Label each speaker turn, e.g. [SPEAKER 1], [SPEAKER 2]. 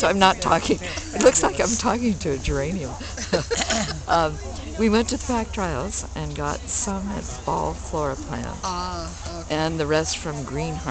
[SPEAKER 1] so I'm not talking. It looks like I'm talking to a geranium. um, we went to the back trials and got some at Ball Flora Plant
[SPEAKER 2] uh, okay.
[SPEAKER 1] and the rest from Greenheart.